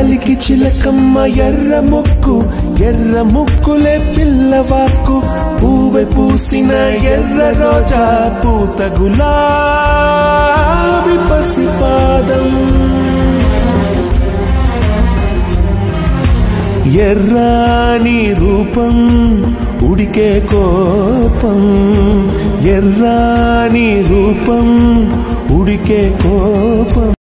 కలికి చిలకమ్మ ఎర్ర ముక్కు ఎర్ర ముక్కులే పిల్లవాకు పూవె పూసిన ఎర్ర రోజా పూత గులాబి పసిపాదం ఎర్రాని రూపం ఉడికే కోపం. ఎర్రాని రూపం ఉడికే కోపం.